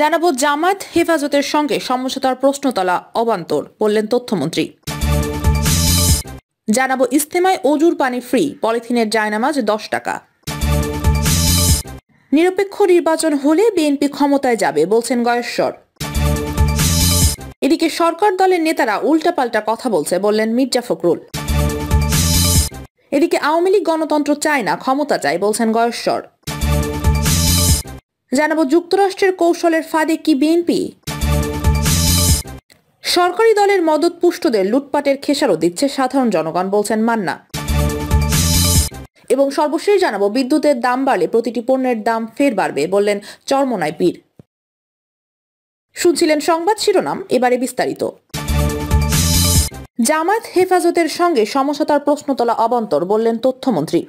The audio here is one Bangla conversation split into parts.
জানাব জামাত হেফাজতের সঙ্গে সমঝোতার প্রশ্ন তোলা অবান্তর, বললেন তথ্যমন্ত্রী। জানাব ইস্তেমায় অজুর পানি ফ্রি পলিথিনের জায়নামাজ দশ টাকা। নিরপেক্ষ নির্বাচন হলে বিএনপি ক্ষমতায় যাবে, বলছেন গয়েশ্বর। এদিকে সরকার দলের নেতারা উল্টাপাল্টা কথা বলছে, বললেন মির্জা ফখরুল। এদিকে আওয়ামী লীগ গণতন্ত্র চায় না, ক্ষমতা চায়, বলছেন গয়েশ্বর। জানাব যুক্তরাষ্ট্রের কৌশলের ফাঁদে কি বিএনপি? সরকারি দলের মদত পুষ্টদের লুটপাটের খেসারও দিচ্ছে সাধারণ জনগণ, বলছেন মান্না। এবং সর্বশেষ জানাব বিদ্যুতের দাম বাড়লে প্রতিটি পণ্যের দাম ফের বাড়বে, বললেন চরমনায় পীর। শুনছিলেন সংবাদ শিরোনাম, এবারে বিস্তারিত। জামায়াত হেফাজতের সঙ্গে সমঝোতার প্রশ্ন তোলা অবান্তর, বললেন তথ্যমন্ত্রী।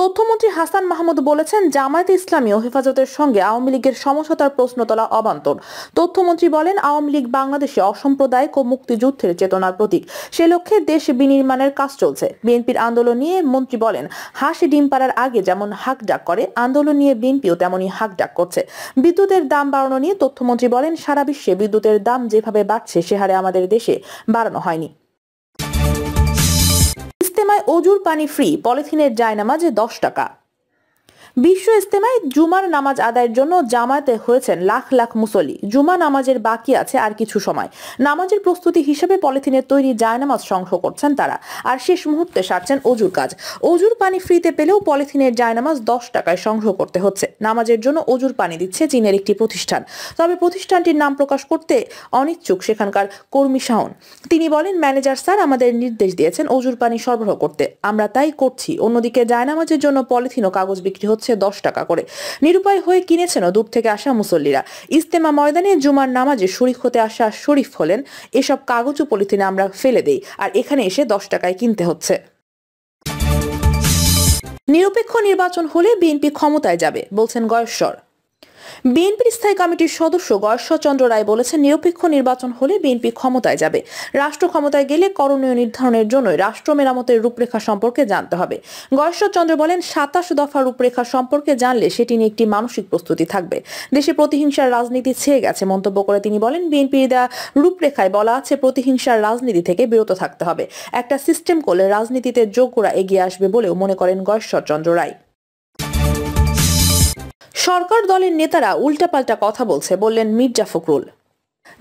তথ্যমন্ত্রী হাসান মাহমুদ বলেছেন, জামায়াত ইসলামী ও হেফাজতের সঙ্গে আওয়ামী লীগের সমঝোতার প্রশ্ন তোলা অবান্তর। তথ্যমন্ত্রী বলেন, আওয়ামী লীগ বাংলাদেশে অসাম্প্রদায়িক ও মুক্তিযুদ্ধের চেতনার প্রতীক। সে লক্ষ্যে দেশ বিনির্মাণের কাজ চলছে। বিএনপির আন্দোলন নিয়ে মন্ত্রী বলেন, হাসি ডিম পাড়ার আগে যেমন হাক ডাক করে, আন্দোলন নিয়ে বিএনপিও তেমনই হাক ডাক করছে। বিদ্যুতের দাম বাড়ানো নিয়ে তথ্যমন্ত্রী বলেন, সারা বিশ্বে বিদ্যুতের দাম যেভাবে বাড়ছে, সে হারে আমাদের দেশে বাড়ানো হয়নি। অজুর পানি ফ্রি পলিথিনের জায়নামাজে দশ টাকা। বিশ্ব ইস্তেমায় জুমার নামাজ আদায়ের জন্য জামায়াতে হয়েছেন লাখ লাখ মুসল্লি। জুমা নামাজের বাকি আছে আর কিছু সময়। নামাজের প্রস্তুতি হিসেবে পলিথিনের তৈরি জায়নামাজ সংগ্রহ করছেন তারা। আর শেষ মুহূর্তে সারছেন অজুর কাজ। অজুর পানি ফ্রিতে পেলেও পলিথিনের জায়নামাজ দশ টাকায় সংগ্রহ করতে হচ্ছে। নামাজের জন্য অজুর পানি দিচ্ছে চীনের একটি প্রতিষ্ঠান। তবে প্রতিষ্ঠানটির নাম প্রকাশ করতে অনিচ্ছুক সেখানকার কর্মী শাহন তিনি বলেন, ম্যানেজার স্যার আমাদের নির্দেশ দিয়েছেন অজুর পানি সরবরাহ করতে। আমরা তাই করছি। অন্যদিকে জায়নামাজের জন্য পলিথিন ও কাগজ বিক্রি হচ্ছে। দশ টাকা করে। নিরুপায় হয়ে কিনেছেন দূর থেকে আসা মুসল্লিরা। ইস্তেমা ময়দানে জুমার নামাজে শরিক হতে আসা শরীফ হলেন। এসব কাগজ ও পলিথিনে আমরা ফেলে দেই আর এখানে এসে দশ টাকায় কিনতে হচ্ছে। নিরপেক্ষ নির্বাচন হলে বিএনপি ক্ষমতায় যাবে, বলছেন গয়েশ্বর। বিএনপির স্থায়ী কমিটির সদস্য গয়েশ্বরচন্দ্র রায় বলেছেন, নিরপেক্ষ নির্বাচন হলে বিএনপি ক্ষমতায় যাবে। রাষ্ট্র ক্ষমতায় গেলে করণীয় নির্ধারণের জন্য রাষ্ট্র মেরামতের রূপরেখা সম্পর্কে জানতে হবে। গয়েশ্বরচন্দ্র বলেন, সাতাশ দফা রূপরেখা সম্পর্কে জানলে সেটি নিয়ে একটি মানসিক প্রস্তুতি থাকবে। দেশে প্রতিহিংসার রাজনীতি ছেয়ে গেছে মন্তব্য করে তিনি বলেন, বিএনপির দেওয়া রূপরেখায় বলা আছে, প্রতিহিংসার রাজনীতি থেকে বিরত থাকতে হবে। একটা সিস্টেম করলে রাজনীতিতে যোগ্যরা এগিয়ে আসবে বলেও মনে করেন গয়েশ্বরচন্দ্র রায়। সরকার দলের নেতারা উল্টাপাল্টা কথা বলছে বললেন মির্জা ফখরুল।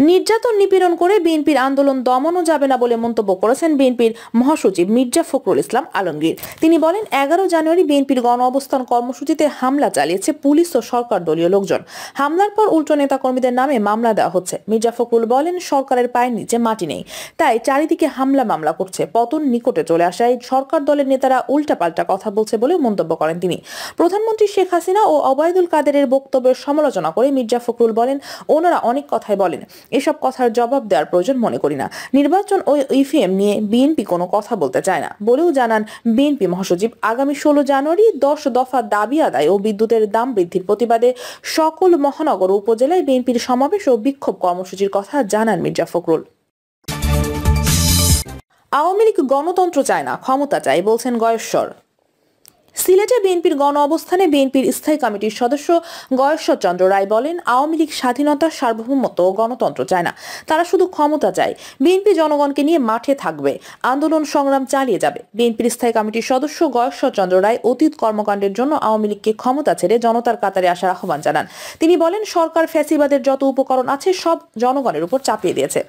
নির্যাতন নিপীড়ন করে বিএনপির আন্দোলন দমনও যাবে না বলে মন্তব্য করেছেন বিএনপির মহাসচিব মির্জা ফখরুল ইসলাম আলমগীর। তিনি বলেন, এগারো জানুয়ারি বিএনপির গণ অবস্থান কর্মসূচিতে হামলা চালিয়েছে পুলিশ ও সরকার দলীয় লোকজন। হামলার পর উল্টো নেতা কর্মীদের নামে মামলা দেওয়া হচ্ছে। মির্জা ফখরুল বলেন, সরকারের পায়ের নিচে মাটি নেই। তাই চারিদিকে হামলা মামলা করছে। পতন নিকটে চলে আসায় সরকার দলের নেতারা উল্টাপাল্টা কথা বলছে বলে মন্তব্য করেন তিনি। প্রধানমন্ত্রী শেখ হাসিনা ও অবায়দুল কাদেরের বক্তব্যের সমালোচনা করে মির্জা ফখরুল বলেন, ওনারা অনেক কথাই বলেন। এসব কথার জবাব দেওয়ার প্রয়োজন মনে করি না। নির্বাচন ও ইভিএম নিয়ে বিএনপি কোনো কথা বলতে চায় না, বলেও জানান বিএনপি মহাসচিব। আগামী ষোলো জানুয়ারি দশ দফা দাবি আদায় ও বিদ্যুতের দাম বৃদ্ধির প্রতিবাদে সকল মহানগর উপজেলায় বিএনপির সমাবেশ ও বিক্ষোভ কর্মসূচির কথা জানান মির্জা ফখরুল। আওয়ামী লীগ গণতন্ত্র চায় না, ক্ষমতা চায় বলছেন গয়েশ্বর। সিলেটে বিএনপির গণ অবস্থানে বিএনপির স্থায়ী কমিটির সদস্য গয়েশ্বর চন্দ্র রায় বলেন, আওয়ামী লীগ স্বাধীনতা সার্বভৌমত্ব গণতন্ত্র চায় না। তারা শুধু ক্ষমতা চায়। বিএনপি জনগণকে নিয়ে মাঠে থাকবে। আন্দোলন সংগ্রাম চালিয়ে যাবে। বিএনপির স্থায়ী কমিটির সদস্য গয়েশ্বর চন্দ্র রায় অতীত কর্মকাণ্ডের জন্য আওয়ামী লীগকে ক্ষমতা ছেড়ে জনতার কাতারে আসার আহ্বান জানান। তিনি বলেন, সরকার ফ্যাসিবাদের যত উপকরণ আছে সব জনগণের উপর চাপিয়ে দিয়েছে।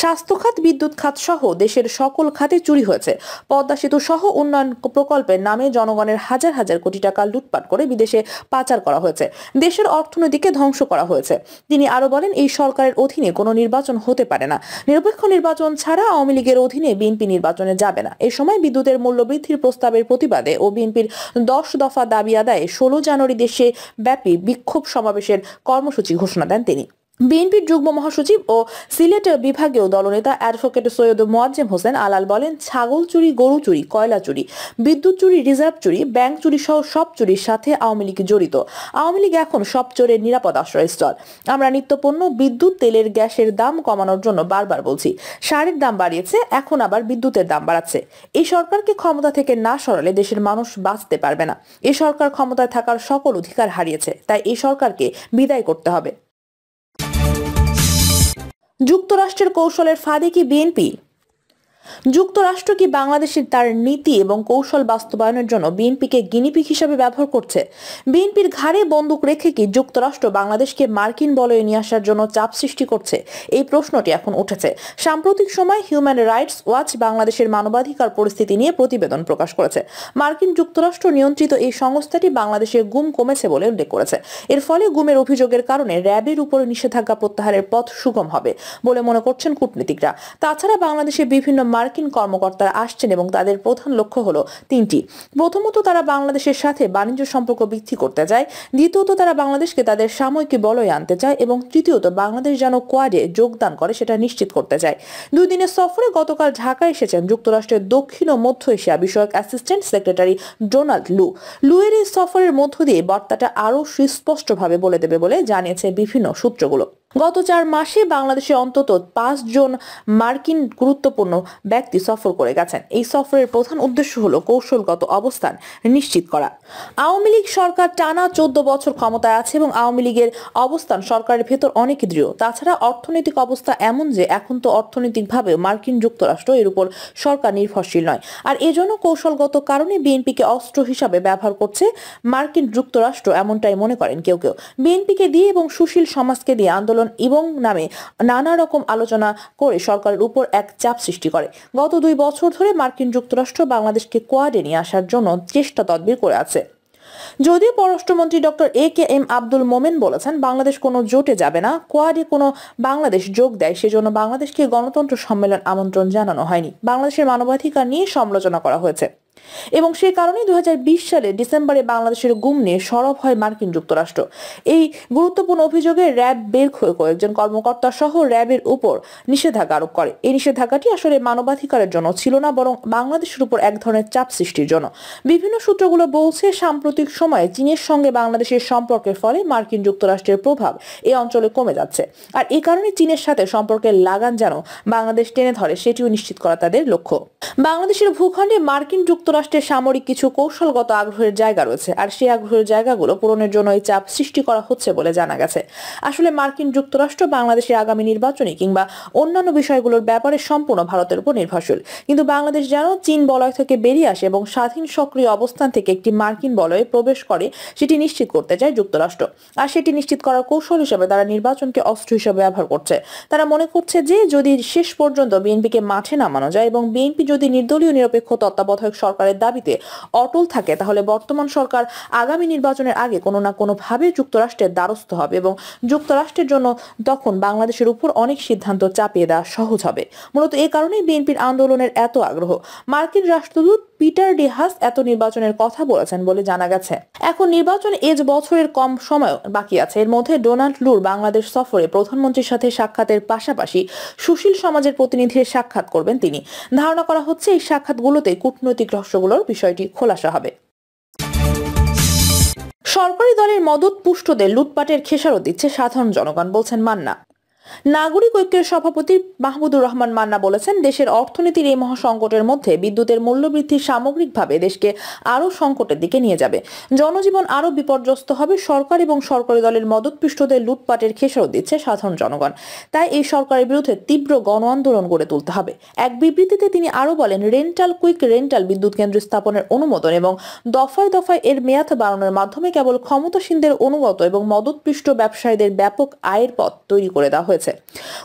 স্বাস্থ্য খাত, বিদ্যুৎ খাত সহ দেশের সকল খাতে চুরি হয়েছে। পদ্মা সেতু সহ উন্নয়ন প্রকল্পের নামে জনগণের হাজার হাজার কোটি টাকা লুটপাট করে বিদেশে পাচার করা হয়েছে। দেশের অর্থনীতিকে ধ্বংস করা হয়েছে। তিনি আরও বলেন, এই সরকারের অধীনে কোনো নির্বাচন হতে পারে না। নিরপেক্ষ নির্বাচন ছাড়া আওয়ামী লীগের অধীনে বিএনপি নির্বাচনে যাবে না। এ সময় বিদ্যুতের মূল্য বৃদ্ধির প্রস্তাবের প্রতিবাদে ও বিএনপির দশ দফা দাবি আদায়ে ষোলো জানুয়ারি দেশে ব্যাপী বিক্ষোভ সমাবেশের কর্মসূচি ঘোষণা দেন তিনি। বিএনপির যুগ্ম মহাসচিব ও সিলেট বিভাগীয় দলনেতা অ্যাডভোকেট সৈয়দ মোয়াজ্জেম হোসেন আলাল বলেন, ছাগল চুরি, গরু চুরি, কয়লা চুরি, বিদ্যুৎ চুরি, রিজার্ভ চুরি, ব্যাংক চুরি সহ সব চুরির সাথে আওয়ামী লীগ জড়িত। আওয়ামী লীগ এখন সব চোরের নিরাপদ আশ্রয়স্থল। আমরা নিত্যপণ্য, বিদ্যুৎ, তেলের, গ্যাসের দাম কমানোর জন্য বারবার বলছি। সারের দাম বাড়িয়েছে, এখন আবার বিদ্যুতের দাম বাড়াচ্ছে। এই সরকারকে ক্ষমতা থেকে না সরালে দেশের মানুষ বাঁচতে পারবে না। এই সরকার ক্ষমতায় থাকার সকল অধিকার হারিয়েছে, তাই এই সরকারকে বিদায় করতে হবে। যুক্তরাষ্ট্রের কৌশলের ফাঁদে কি বিএনপি? যুক্তরাষ্ট্র কি বাংলাদেশের তার নীতি এবং কৌশল বাস্তবায়নের জন্য বিএনপিকে গিনিপিক হিসেবে ব্যবহার করছে? বিএনপির ঘাড়ে বন্দুক রেখে কি যুক্তরাষ্ট্র বাংলাদেশকে মার্কিন বলয়ে নিয়ে আসার জন্য চাপ সৃষ্টি করছে? এই প্রশ্নটি এখন উঠেছে। সাম্প্রতিক সময় হিউম্যান রাইটস ওয়াচ বাংলাদেশের মানবাধিকার পরিস্থিতি নিয়ে প্রতিবেদন প্রকাশ করেছে। মার্কিন যুক্তরাষ্ট্র নিয়ন্ত্রিত এই সংস্থাটি বাংলাদেশের গুম কমেছে বলে উল্লেখ করেছে। এর ফলে গুমের অভিযোগের কারণে র্যাবের উপরে নিষেধাজ্ঞা প্রত্যাহারের পথ সুগম হবে বলে মনে করছেন কূটনীতিকরা। তাছাড়া বাংলাদেশে বিভিন্ন মার্কিন কর্মকর্তারা আসছেন এবং তাদের প্রধান লক্ষ্য হলো তিনটি। প্রথমত তারা বাংলাদেশের সাথে বাণিজ্য সম্পর্ক বৃদ্ধি করতে চায়। দ্বিতীয়ত তারা বাংলাদেশকে তাদের সাময়িক বলয়ে আনতে চায় এবং তৃতীয়ত বাংলাদেশ যেন কোয়াডে যোগদান করে সেটা নিশ্চিত করতে চায়। দুই দিনের সফরে গতকাল ঢাকায় এসেছেন যুক্তরাষ্ট্রের দক্ষিণ ও মধ্য এশিয়া বিষয়ক অ্যাসিস্ট্যান্ট সেক্রেটারি ডোনাল্ড লু। লুয়ের এই সফরের মধ্য দিয়ে বার্তাটা আরও সুস্পষ্টভাবে বলে দেবে বলে জানিয়েছে বিভিন্ন সূত্রগুলো। গত চার মাসে বাংলাদেশে অন্তত পাঁচ জন মার্কিন গুরুত্বপূর্ণ ব্যক্তি সফর করে গেছেন। এই সফরের প্রধান উদ্দেশ্য হলো কৌশলগত অবস্থান নিশ্চিত করা। আওয়ামী লীগ সরকার টানা চোদ্দ বছর ক্ষমতায় আছে এবং আওয়ামী লীগের অবস্থান সরকারের ভেতর অনেক দৃঢ়। তাছাড়া অর্থনৈতিক অবস্থা এমন যে এখন তো অর্থনৈতিকভাবে মার্কিন যুক্তরাষ্ট্র এর উপর সরকার নির্ভরশীল নয়। আর এজন্য কৌশলগত কারণে বিএনপিকে অস্ত্র হিসাবে ব্যবহার করছে মার্কিন যুক্তরাষ্ট্র, এমনটাই মনে করেন কেউ কেউ। বিএনপিকে দিয়ে এবং সুশীল সমাজকে দিয়ে আন্দোলন এবং নামে নানা রকম আলোচনা করে সরকারের উপর এক চাপ সৃষ্টি করে। গত দুই বছর ধরে মার্কিন যুক্তরাষ্ট্র বাংলাদেশকে কোয়াডে নিয়ে আসার জন্য চেষ্টা তদবির করে আছে। যদিও পররাষ্ট্রমন্ত্রী doctor A K M Abdul Momen বলেছেন, বাংলাদেশ কোনো জোটে যাবে না, কোয়াডে কোনো বাংলাদেশ যোগ দেয়, সেজন্য বাংলাদেশকে গণতন্ত্র সম্মেলন আমন্ত্রণ জানানো হয়নি। বাংলাদেশের মানবাধিকার নিয়ে সমালোচনা করা হয়েছে। এবং সে কারণেই দুই হাজার বিশ সালে ডিসেম্বরে বাংলাদেশের গুম নিয়ে সরব হয় মার্কিন যুক্তরাষ্ট্র। এই গুরুত্বপূর্ণ অভিযোগে র্যাব বের হয়ে কয়েকজন কর্মকর্তা সহ র্যাবের উপর নিষেধাজ্ঞা আরোপ করে। এই নিষেধাজ্ঞাটি আসলে মানবাধিকারের জন্য ছিল না, বরং বাংলাদেশের উপর এক ধরনের চাপ সৃষ্টির জন্য। বিভিন্ন সূত্রগুলো বলছে, সাম্প্রতিক সময়ে চীনের সঙ্গে বাংলাদেশের সম্পর্কের ফলে মার্কিন যুক্তরাষ্ট্রের প্রভাব এই অঞ্চলে কমে যাচ্ছে। আর এই কারণে চীনের সাথে সম্পর্কের লাগান যেন বাংলাদেশ টেনে ধরে, সেটিও নিশ্চিত করা তাদের লক্ষ্য। বাংলাদেশের ভূখণ্ডে মার্কিন যুক্তরাষ্ট্র যুক্তরাষ্ট্রের সামরিক কিছু কৌশলগত আগ্রহের জায়গা রয়েছে, আর সেই আগ্রহের জায়গাগুলো পূরণের জন্য এই চাপ সৃষ্টি করা হচ্ছে বলে জানা গেছে। আসলে মার্কিন যুক্তরাষ্ট্র বাংলাদেশের আগামী নির্বাচনী কিংবা অন্যান্য বিষয়গুলোর ব্যাপারে সম্পূর্ণ ভারতের উপর নির্ভরশীল। কিন্তু বাংলাদেশ যেন চীন বলয় থেকে বেরিয়ে আসে এবং স্বাধীন সক্রিয় অবস্থান থেকে একটি মার্কিন বলয়ে প্রবেশ করে, সেটি নিশ্চিত করতে চায় যুক্তরাষ্ট্র। আর সেটি নিশ্চিত করার কৌশল হিসেবে তারা নির্বাচনকে অস্ত্র হিসেবে ব্যবহার করছে। তারা মনে করছে যে যদি শেষ পর্যন্ত বিএনপিকে মাঠে নামানো যায় এবং বিএনপি যদি নির্দলীয় নিরপেক্ষ তত্ত্বাবধায়ক সরকারের দাবিতে অটল থাকে, তাহলে বর্তমান সরকার আগামী নির্বাচনের আগে কোনো না কোনোভাবে যুক্তরাষ্ট্রের দ্বারস্থ হবে এবং যুক্তরাষ্ট্রের জন্য তখন বাংলাদেশের উপর অনেক সিদ্ধান্ত চাপিয়ে দেওয়া সহজ হবে। মূলত এই কারণেই বিএনপির আন্দোলনের এত আগ্রহ। মার্কিন রাষ্ট্রদূত পিটার ডিহাস এত নির্বাচনের কথা বলেছেন বলে জানা গেছে। এখন নির্বাচন এজ বছরের কম সময় বাকি আছে। এর মধ্যে ডোনাল্ড লুর বাংলাদেশ সফরে প্রধানমন্ত্রীর সাথে সাক্ষাতের পাশাপাশি সুশীল সমাজের প্রতিনিধির সাক্ষাৎ করবেন তিনি। ধারণা করা হচ্ছে এই সাক্ষাৎগুলোতে কূটনৈতিক রহস্যগুলোর বিষয়টি খোলাসা হবে। সরকারি দলের মদত পুষ্টদের লুটপাটের খেসারত দিচ্ছে সাধারণ জনগণ, বলছেন মান্না। নাগরিক ঐক্যের সভাপতি মাহমুদুর রহমান মান্না বলেছেন, দেশের অর্থনীতির এই মহাসংকটের মধ্যে বিদ্যুতের মূল্যবৃদ্ধি সামগ্রিকভাবে দেশকে আরও সংকটের দিকে নিয়ে যাবে। জনজীবন আরও বিপর্যস্ত হবে, সরকার এবং সরকারি দলের মদতপৃষ্ঠদের লুটপাটের খেসারত দিচ্ছে সাধারণ জনগণ। তাই এই সরকারের বিরুদ্ধে তীব্র গণ আন্দোলন গড়ে তুলতে হবে। এক বিবৃতিতে তিনি আরও বলেন, রেন্টাল কুইক রেন্টাল বিদ্যুৎ কেন্দ্র স্থাপনের অনুমোদন এবং দফায় দফায় এর মেয়াদ বাড়ানোর মাধ্যমে কেবল ক্ষমতাসীনদের অনুগত এবং মদতপৃষ্ট ব্যবসায়ীদের ব্যাপক আয়ের পথ তৈরি করে দেওয়া হয়েছে। হয়েছে।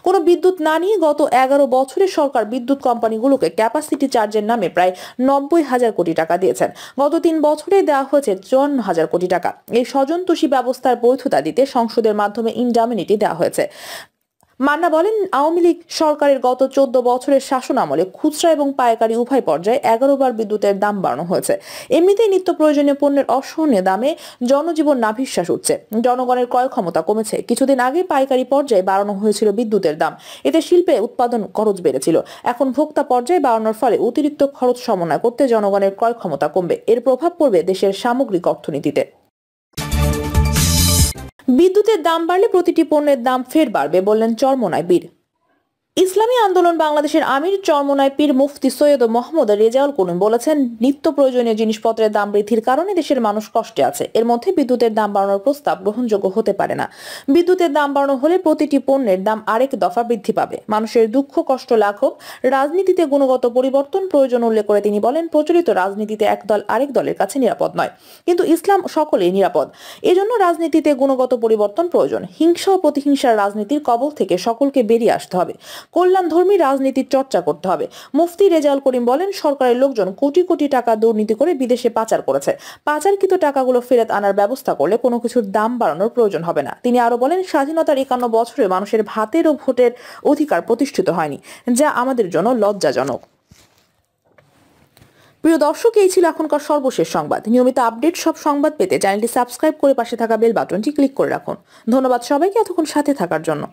কোনো বিদ্যুৎ না নিয়ে গত এগারো বছরে সরকার বিদ্যুৎ কোম্পানিগুলোকে ক্যাপাসিটি চার্জের নামে প্রায় নব্বই হাজার কোটি টাকা দিয়েছেন। গত তিন বছরে দেওয়া হয়েছে চুয়ান্ন হাজার কোটি টাকা। এই স্বজনতোষী ব্যবস্থার বৈধতা দিতে সংসদের মাধ্যমে ইনডামিনিটি দেওয়া হয়েছে। মান্না বলেন, আওয়ামী লীগ সরকারের গত চোদ্দ বছরের শাসন আমলে খুচরা এবং পাইকারি উভয় পর্যায়ে এগারো বার বিদ্যুতের দাম বাড়ানো হয়েছে। এমনিতেই নিত্য প্রয়োজনীয় পণ্যের অসহনীয় দামে জনজীবন নাভিশ্বাস উঠছে। জনগণের ক্রয় ক্ষমতা কমেছে। কিছুদিন আগে পাইকারি পর্যায়ে বাড়ানো হয়েছিল বিদ্যুতের দাম। এতে শিল্পে উৎপাদন খরচ বেড়েছিল। এখন ভোক্তা পর্যায়ে বাড়ানোর ফলে অতিরিক্ত খরচ সমন্বয় করতে জনগণের ক্রয় ক্ষমতা কমবে। এর প্রভাব পড়বে দেশের সামগ্রিক অর্থনীতিতে। বিদ্যুতের দাম বাড়লে প্রতিটি পণ্যের দাম ফের বাড়বে বললেন চরমনায় বীর। ইসলামী আন্দোলন বাংলাদেশের আমির চরমনায় পীর মুফতি সৈয়দ মোহাম্মদ রেজাউল করিম বলেছেন, নিত্য প্রয়োজনীয় জিনিসপত্রের দাম বৃদ্ধির কারণে দেশের মানুষ কষ্টে আছে। এর মধ্যে বিদ্যুতের দাম বাড়ানোর প্রস্তাব গ্রহণযোগ্য হতে পারে না। বিদ্যুতের দাম বাড়ানো হলে প্রতিটি পণ্যের দাম আরেক দফা বৃদ্ধি পাবে। মানুষের দুঃখ, কষ্ট লাঘব। রাজনীতিতে গুণগত পরিবর্তন প্রয়োজন উল্লেখ করে তিনি বলেন, প্রচলিত রাজনীতিতে একদল আরেক দলের কাছে নিরাপদ নয়। কিন্তু ইসলাম সকলেই নিরাপদ। এজন্য রাজনীতিতে গুণগত পরিবর্তন প্রয়োজন। হিংসা ও প্রতিহিংসার রাজনীতির কবল থেকে সকলকে বেরিয়ে আসতে হবে। কল্যাণধর্মী রাজনীতির চর্চা করতে হবে। মুফতি রেজাউল করিম বলেন, সরকারের লোকজন কোটি কোটি টাকা দুর্নীতি করে বিদেশে পাচার করেছে। পাচারকৃত টাকাগুলো ফেরত আনার ব্যবস্থা করলে কোনো কিছুর দাম বাড়ানোর প্রয়োজন হবে না। তিনি আরও বলেন, স্বাধীনতার একান্ন বছরে মানুষের ভাতের ও ভোটের অধিকার প্রতিষ্ঠিত হয়নি, যা আমাদের জন্য লজ্জাজনক। প্রিয় দর্শক, এই ছিল এখনকার সর্বশেষ সংবাদ। নিয়মিত আপডেট সব সংবাদ পেতে চ্যানেলটি সাবস্ক্রাইব করে পাশে থাকা বেল বাটনটি ক্লিক করে রাখুন। ধন্যবাদ সবাইকে এতক্ষণ সাথে থাকার জন্য।